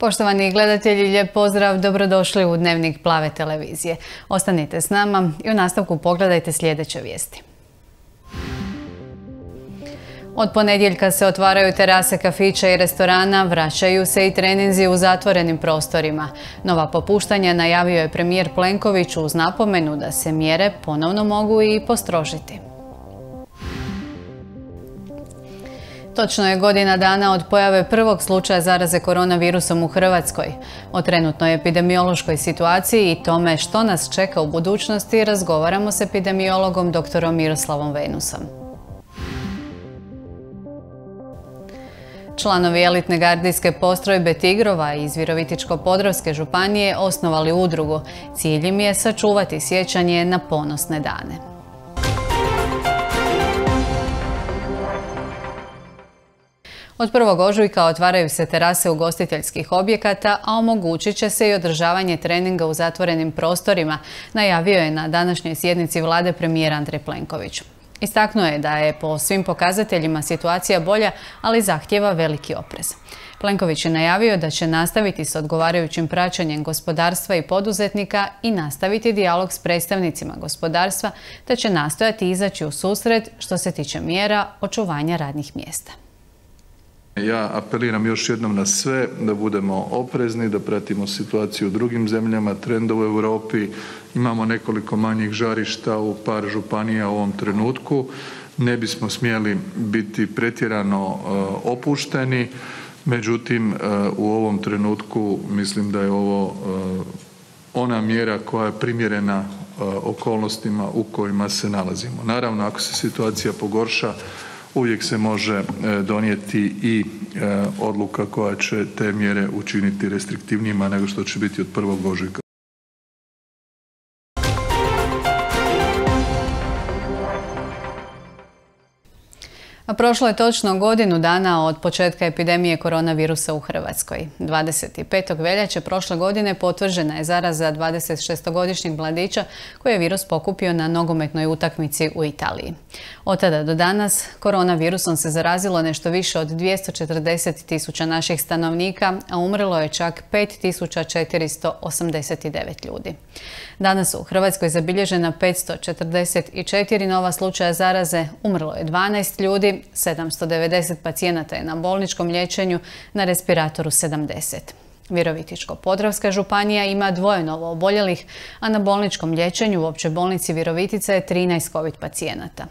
Poštovani gledatelji, lijep pozdrav, dobrodošli u Dnevnik Plave televizije. Ostanite s nama i u nastavku pogledajte sljedeće vijesti. Od ponedjeljka se otvaraju terase kafića i restorana, vraćaju se i treninzi u zatvorenim prostorima. Nova popuštanja najavio je premijer Plenković uz napomenu da se mjere ponovno mogu i postrožiti. Točno je godina dana od pojave prvog slučaja zaraze koronavirusom u Hrvatskoj. O trenutnoj epidemiološkoj situaciji i tome što nas čeka u budućnosti razgovaramo s epidemiologom dr. Miroslavom Venusom. Članovi elitne gardijske postrojbe Tigrova iz Virovitičko-Podravske županije osnovali udrugu. Cilj im je sačuvati sjećanje na ponosne dane. Od prvog ožujka otvaraju se terase ugostiteljskih objekata, a omogućit će se i održavanje treninga u zatvorenim prostorima, najavio je na današnjoj sjednici vlade premijer Andrej Plenković. Istaknuo je da je po svim pokazateljima situacija bolja, ali zahtjeva veliki oprez. Plenković je najavio da će nastaviti s odgovarajućim praćenjem gospodarstva i poduzetnika i nastaviti dijalog s predstavnicima gospodarstva, te će nastojati izaći u susret što se tiče mjera očuvanja radnih mjesta. Ja apeliram još jednom na sve da budemo oprezni, da pratimo situaciju u drugim zemljama, trendove u Europi. Imamo nekoliko manjih žarišta u par županija u ovom trenutku. Ne bismo smjeli biti pretjerano e, opušteni, međutim e, u ovom trenutku mislim da je ovo e, ona mjera koja je primjerena okolnostima u kojima se nalazimo. Naravno, ako se situacija pogorša, uvijek se može e, donijeti i e, odluka koja će te mjere učiniti restriktivnijima nego što će biti od 1. ožujka. Prošlo je točno godinu dana od početka epidemije koronavirusa u Hrvatskoj. 25. veljače prošle godine potvrđena je zaraza 26-godišnjeg mladića koji je virus pokupio na nogometnoj utakmici u Italiji. Od tada do danas koronavirusom se zarazilo nešto više od 240 tisuća naših stanovnika, a umrlo je čak 5489 ljudi. Danas u Hrvatskoj zabilježena 544 nova slučaja zaraze, umrlo je 12 ljudi, 790 pacijenata je na bolničkom liječenju, na respiratoru 70. Virovitičko-Podravska županija ima dvoje novo oboljelih, a na bolničkom liječenju u općoj bolnici Virovitica je 13 COVID pacijenata.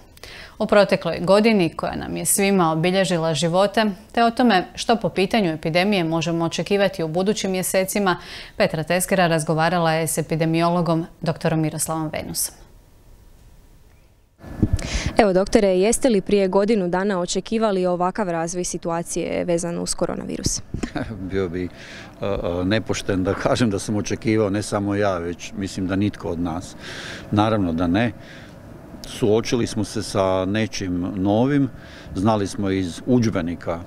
O protekloj godini koja nam je svima obilježila živote, te o tome što po pitanju epidemije možemo očekivati u budućim mjesecima, Petra Teskera razgovarala je s epidemiologom dr. Miroslavom Venusom. Evo doktore, jeste li prije godinu dana očekivali ovakav razvoj situacije vezan uz koronavirus? Bio bi nepošten da kažem da sam očekivao, ne samo ja, već mislim da nitko od nas. Naravno da ne. Suočili smo se sa nečim novim, znali smo iz udžbenika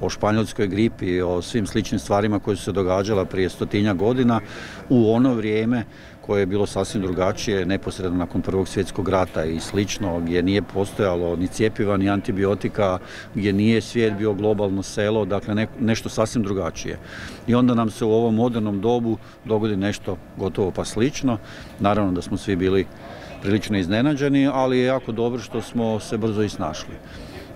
o španjolskoj gripi, o svim sličnim stvarima koje su se događala prije stotinja godina u ono vrijeme koje je bilo sasvim drugačije neposredno nakon Prvog svjetskog rata i slično, gdje nije postojalo ni cjepiva ni antibiotika, gdje nije svijet bio globalno selo, dakle nešto sasvim drugačije. I onda nam se u ovom modernom dobu dogodi nešto gotovo pa slično. Naravno da smo svi bili prilično iznenađeni, ali je jako dobro što smo se brzo i snašli.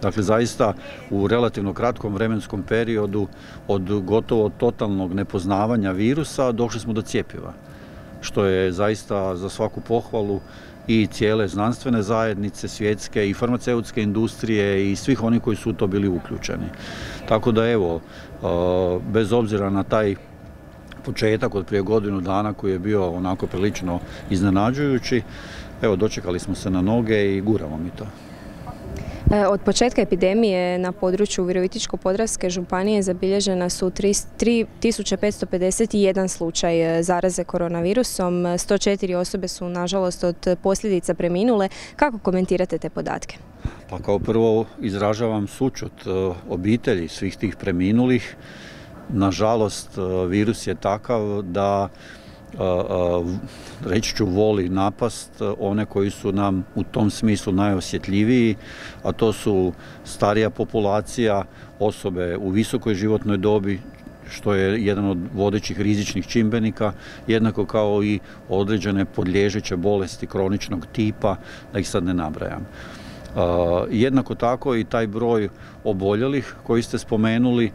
Dakle, zaista u relativno kratkom vremenskom periodu od gotovo totalnog nepoznavanja virusa došli smo do cjepiva, što je zaista za svaku pohvalu i cijele znanstvene zajednice, svjetske i farmaceutske industrije i svih oni koji su u to bili uključeni. Tako da evo, bez obzira na taj početak od prije godinu dana koji je bio onako prilično iznenađujući, evo dočekali smo se na noge i guramo mi to. E, od početka epidemije na području Virovitičko-Podravske županije zabilježena su 3551 slučaj e, zaraze koronavirusom. 104 osobe su nažalost od posljedica preminule. Kako komentirate te podatke? Pa kao prvo izražavam sučut e, obitelji svih tih preminulih. Nažalost, virus je takav da reći ću voli napast one koji su nam u tom smislu najosjetljiviji, a to su starija populacija, osobe u visokoj životnoj dobi, što je jedan od vodećih rizičnih čimbenika, jednako kao i određene podliježeće bolesti kroničnog tipa, da ih sad ne nabrajam. Jednako tako i taj broj oboljelih koji ste spomenuli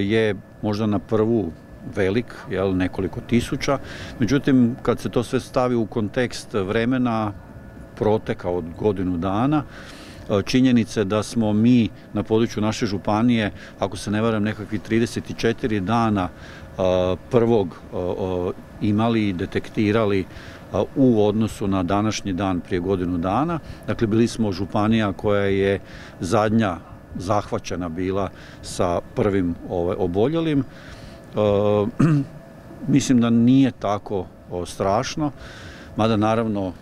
je možda na prvu velik, jel, nekoliko tisuća. Međutim, kad se to sve stavi u kontekst vremena proteka od godinu dana, činjenice da smo mi na području naše županije, ako se ne varam, nekakvih 34 dana prvog imali i detektirali u odnosu na današnji dan prije godinu dana. Dakle, bili smo županija koja je zadnja zahvaćena bila sa prvim ovaj, oboljelim. Mislim da nije tako strašno, mada naravno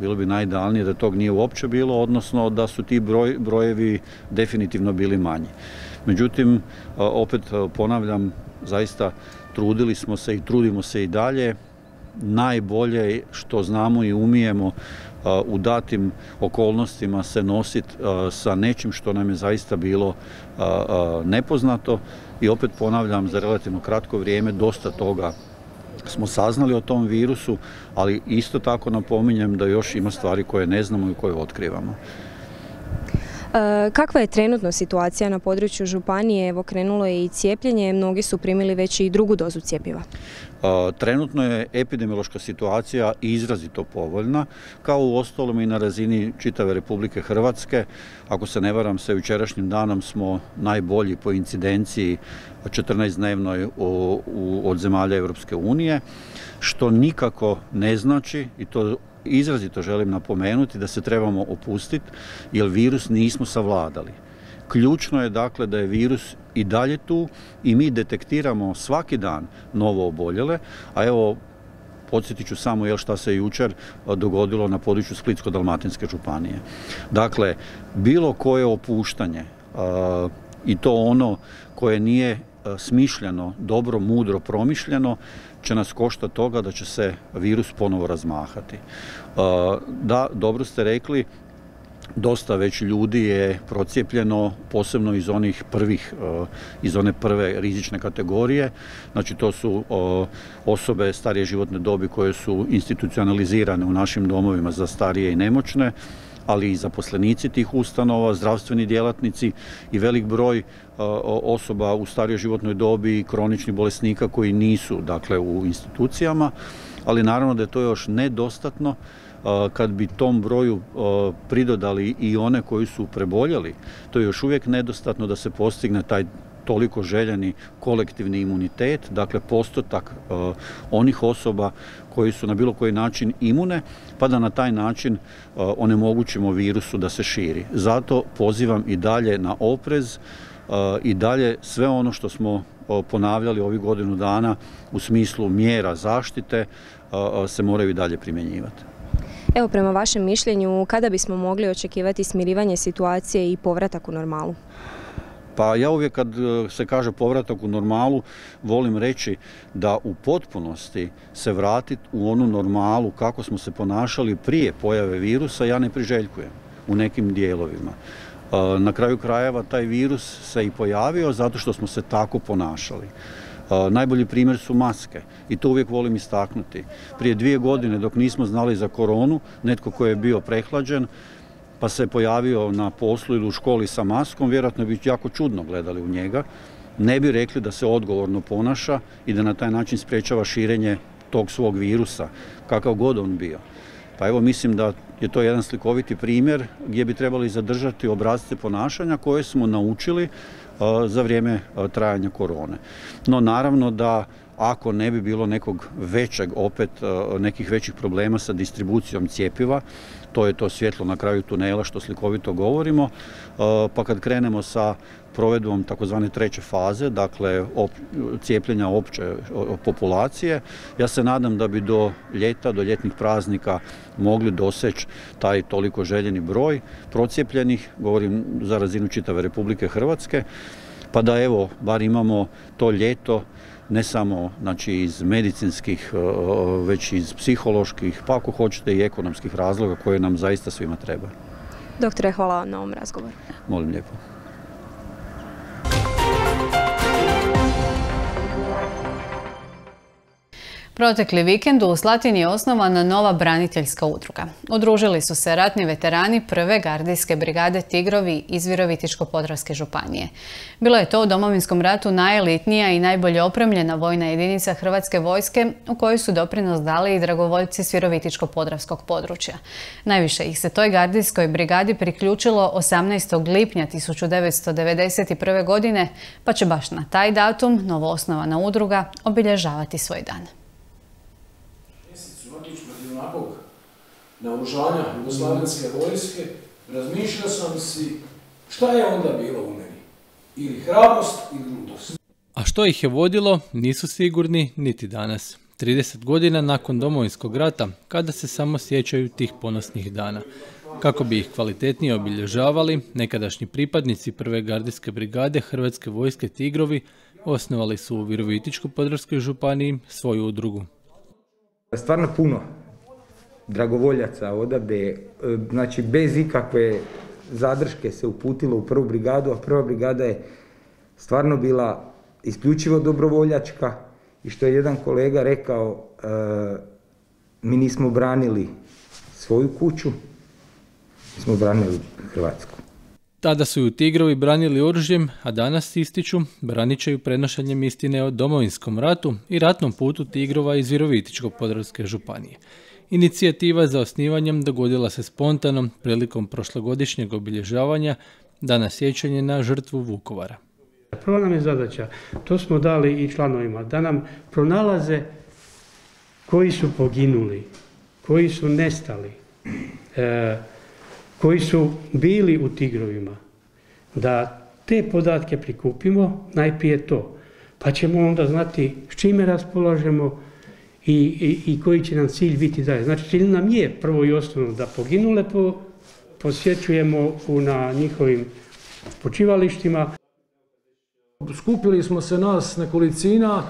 bilo bi najidealnije da tog nije uopće bilo, odnosno da su ti brojevi definitivno bili manji. Međutim, opet ponavljam, zaista trudili smo se i trudimo se i dalje najbolje što znamo i umijemo u datim okolnostima se nositi sa nečim što nam je zaista bilo nepoznato i opet ponavljam za relativno kratko vrijeme dosta toga smo saznali o tom virusu, ali isto tako napominjem da još ima stvari koje ne znamo i koje otkrivamo. E, kakva je trenutno situacija na području Županije? Evo krenulo je i cijepljenje, mnogi su primili već i drugu dozu cijepiva. E, trenutno je epidemiološka situacija izrazito povoljna, kao u ostalom i na razini čitave Republike Hrvatske. Ako se ne varam, sa jučerašnjim danom smo najbolji po incidenciji 14-dnevnoj od zemalja Europske unije, što nikako ne znači, i to izrazito želim napomenuti da se trebamo opustiti jer virus nismo savladali. Ključno je dakle da je virus i dalje tu i mi detektiramo svaki dan novo oboljele, a evo podsjetit ću samo jel šta se jučer dogodilo na području Splitsko-Dalmatinske županije. Dakle, bilo koje opuštanje i to ono koje nije smišljeno, dobro, mudro, promišljeno, će nas košta toga da će se virus ponovo razmahati. Da, dobro ste rekli, dosta već ljudi je procijepljeno, posebno iz onih prvih, iz one prve rizične kategorije. Znači to su osobe starije životne dobi koje su institucionalizirane u našim domovima za starije i nemoćne ali i zaposlenici tih ustanova, zdravstveni djelatnici i velik broj e, osoba u starijoj životnoj dobi i kroničnih bolesnika koji nisu dakle u institucijama, ali naravno da je to još nedostatno e, kad bi tom broju e, pridodali i one koji su preboljeli, to je još uvijek nedostatno da se postigne taj toliko željeni kolektivni imunitet, dakle postotak uh, onih osoba koji su na bilo koji način imune, pa da na taj način uh, onemogućimo virusu da se širi. Zato pozivam i dalje na oprez uh, i dalje sve ono što smo ponavljali ovih godinu dana u smislu mjera zaštite se moraju i dalje primjenjivati. Evo prema vašem mišljenju, kada bismo mogli očekivati smirivanje situacije i povratak u normalu? Pa ja uvijek kad e, se kaže povratak u normalu, volim reći da u potpunosti se vratiti u onu normalu kako smo se ponašali prije pojave virusa, ja ne priželjkujem u nekim dijelovima. E, na kraju krajeva taj virus se i pojavio zato što smo se tako ponašali. E, najbolji primjer su maske i to uvijek volim istaknuti. Prije dvije godine dok nismo znali za koronu, netko koji je bio prehlađen, pa se pojavio na poslu ili u školi sa maskom, vjerojatno bi jako čudno gledali u njega. Ne bi rekli da se odgovorno ponaša i da na taj način sprečava širenje tog svog virusa, kakav god on bio. Pa evo mislim da je to jedan slikoviti primjer gdje bi trebali zadržati obrazce ponašanja koje smo naučili za vrijeme trajanja korone. No naravno da ako ne bi bilo nekog većeg, opet nekih većih problema sa distribucijom cijepiva, to je to svjetlo na kraju tunela što slikovito govorimo, pa kad krenemo sa provedbom takozvane treće faze, dakle cijepljenja opće populacije. Ja se nadam da bi do ljeta, do ljetnih praznika mogli doseći taj toliko željeni broj procijepljenih, govorim za razinu čitave Republike Hrvatske, pa da evo, bar imamo to ljeto ne samo znači, iz medicinskih, već iz psiholoških, pa ako hoćete i ekonomskih razloga koje nam zaista svima treba. Doktore, hvala vam na ovom razgovoru. Molim lijepo. Protekli vikend u Slatini je osnovana nova braniteljska udruga. Udružili su se ratni veterani prve gardijske brigade Tigrovi iz Virovitičko-Podravske županije. Bilo je to u domovinskom ratu najelitnija i najbolje opremljena vojna jedinica Hrvatske vojske u kojoj su doprinos dali i dragovoljci s Virovitičko-Podravskog područja. Najviše ih se toj gardijskoj brigadi priključilo 18. lipnja 1991. godine, pa će baš na taj datum novoosnovana udruga obilježavati svoj dan onakvog naoružanja Jugoslavenske vojske, razmišljao sam si šta je onda bilo u meni. Ili hrabrost ili ludost. A što ih je vodilo, nisu sigurni niti danas. 30 godina nakon domovinskog rata, kada se samo sjećaju tih ponosnih dana. Kako bi ih kvalitetnije obilježavali, nekadašnji pripadnici prve gardijske brigade Hrvatske vojske Tigrovi osnovali su u Virovitičko-Podravskoj županiji svoju udrugu. Stvarno puno dragovoljaca odavde, e, znači bez ikakve zadrške se uputilo u prvu brigadu, a prva brigada je stvarno bila isključivo dobrovoljačka i što je jedan kolega rekao, e, mi nismo branili svoju kuću, mi smo branili Hrvatsku. Tada su ju tigrovi branili oružjem, a danas ističu branit će istine o domovinskom ratu i ratnom putu tigrova iz Virovitičko-Podravske županije. Inicijativa za osnivanjem dogodila se spontano prilikom prošlogodišnjeg obilježavanja Dana sjećanja na žrtvu Vukovara. Prva nam je zadaća, to smo dali i članovima, da nam pronalaze koji su poginuli, koji su nestali, e, koji su bili u tigrovima, da te podatke prikupimo, najprije to, pa ćemo onda znati s čime raspolažemo, i, i, i koji će nam cilj biti dalje. Znači, cilj nam je prvo i osnovno da poginule po, posjećujemo na njihovim počivalištima. Skupili smo se nas nekolicina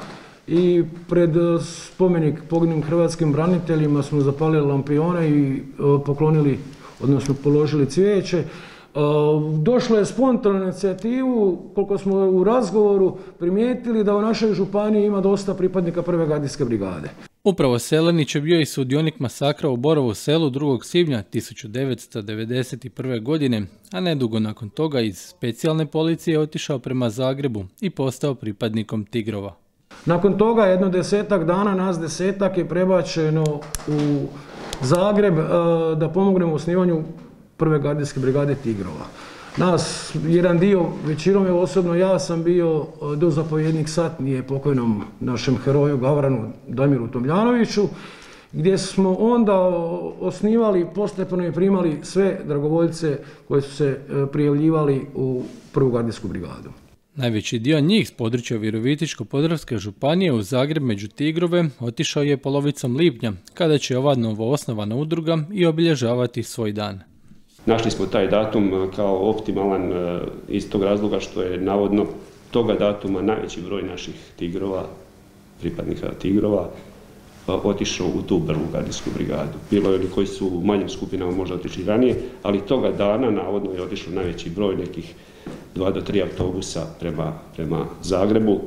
i pred spomenik poginulim hrvatskim braniteljima smo zapalili lampione i e, poklonili, odnosno položili cvijeće. E, došlo je spontano inicijativu, koliko smo u razgovoru primijetili da u našoj županiji ima dosta pripadnika prve gardijske brigade. Upravo Selenić je bio i sudionik masakra u Borovu selu 2. svibnja 1991. godine, a nedugo nakon toga iz specijalne policije otišao prema Zagrebu i postao pripadnikom Tigrova. Nakon toga jedno desetak dana, nas desetak je prebačeno u Zagreb e, da pomognemo u osnivanju prve gardijske brigade Tigrova. Nas, jedan dio, većinom je osobno ja sam bio e, do zapovjednik satnije pokojnom našem heroju Gavranu Damiru Tomljanoviću, gdje smo onda osnivali, postepeno i primali sve dragovoljce koji su se e, prijavljivali u prvu gardijsku brigadu. Najveći dio njih s područja Virovitičko-Podravske županije u Zagreb među Tigrove otišao je polovicom lipnja, kada će ova novo osnovana udruga i obilježavati svoj dan. Našli smo taj datum e, kao optimalan e, iz tog razloga što je navodno toga datuma najveći broj naših tigrova, pripadnika tigrova, e, otišao u tu prvu gardijsku brigadu. Bilo je koji su u manjim skupinama možda otišli ranije, ali toga dana navodno je otišao najveći broj nekih dva do tri autobusa prema, prema Zagrebu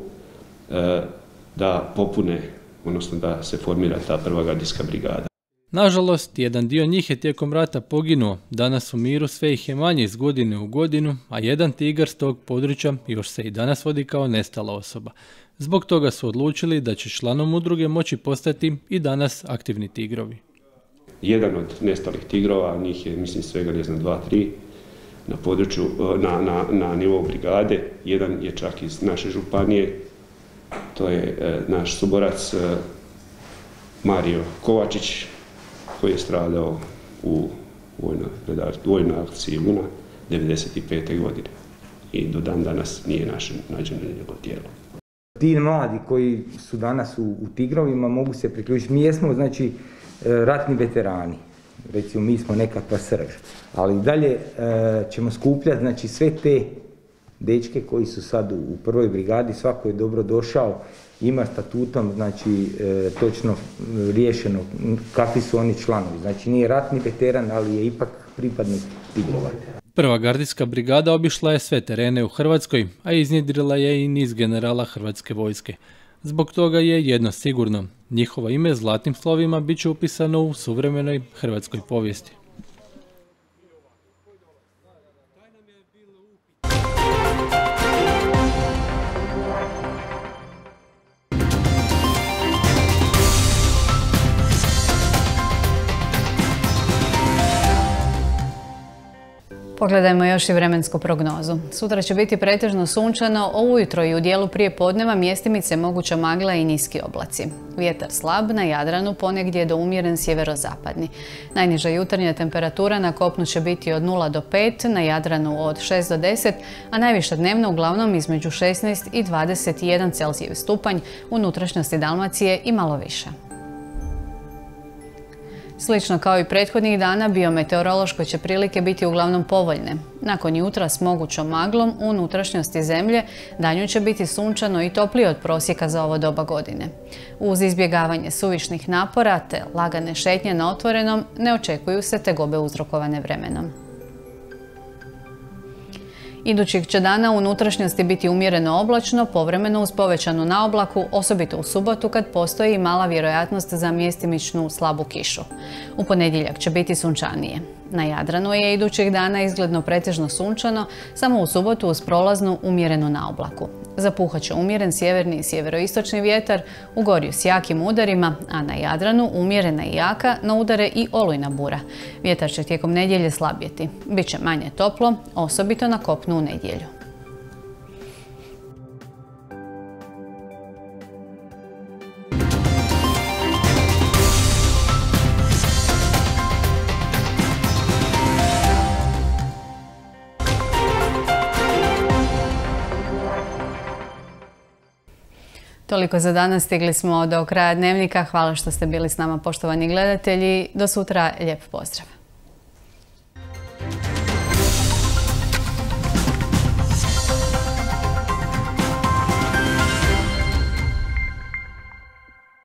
da popune, odnosno da se formira ta prva gardijska brigada. Nažalost, jedan dio njih je tijekom rata poginuo, danas u miru sve ih je manje iz godine u godinu, a jedan tigar s tog područja još se i danas vodi kao nestala osoba. Zbog toga su odlučili da će članom udruge moći postati i danas aktivni tigrovi. Jedan od nestalih tigrova, njih je mislim svega ne znam dva, tri, na području, na, na, na nivou brigade, jedan je čak iz naše županije, to je e, naš suborac e, Mario Kovačić, koji je stradao u vojnoj, akciji Luna 1995. godine. I do dan danas nije našem nađeno njegovo tijelo. Ti mladi koji su danas u, u Tigrovima mogu se priključiti. Mi jesmo znači e, ratni veterani. Recimo mi smo nekakva srž. Ali dalje e, ćemo skupljati znači sve te dečke koji su sad u prvoj brigadi, svako je dobro došao ima statutom znači e, točno riješeno kakvi su oni članovi. Znači nije ratni veteran, ali je ipak pripadnik Tigrova. Prva gardijska brigada obišla je sve terene u Hrvatskoj, a iznjedrila je i niz generala Hrvatske vojske. Zbog toga je jedno sigurno, Njihovo ime zlatnim slovima bit će upisano u suvremenoj hrvatskoj povijesti. Pogledajmo još i vremensku prognozu. Sutra će biti pretežno sunčano, a ujutro i u dijelu prije podneva mjestimice moguća magla i niski oblaci. Vjetar slab, na Jadranu ponegdje do umjeren sjeverozapadni. Najniža jutarnja temperatura na kopnu će biti od 0 do 5, na Jadranu od 6 do 10, a najviša dnevno uglavnom između 16 i 21 Celsijev stupanj, unutrašnjosti Dalmacije i malo više. Slično kao i prethodnih dana, biometeorološko će prilike biti uglavnom povoljne. Nakon jutra s mogućom maglom unutrašnjosti zemlje danju će biti sunčano i toplije od prosjeka za ovo doba godine. Uz izbjegavanje suvišnih napora te lagane šetnje na otvorenom ne očekuju se tegobe uzrokovane vremenom. Idućih će dana u unutrašnjosti biti umjereno oblačno, povremeno uz povećanu naoblaku, osobito u subotu kad postoji mala vjerojatnost za mjestimičnu slabu kišu. U ponedjeljak će biti sunčanije. Na Jadranu je idućih dana izgledno pretežno sunčano, samo u subotu uz prolaznu umjerenu naoblaku. Zapuhat će umjeren sjeverni i sjeveroistočni vjetar, u gorju s jakim udarima, a na Jadranu umjerena i jaka na udare i olujna bura. Vjetar će tijekom nedjelje slabjeti. Biće manje toplo, osobito na kopnu u nedjelju. Toliko za danas. Stigli smo do kraja dnevnika. Hvala što ste bili s nama poštovani gledatelji. Do sutra. Lijep pozdrav.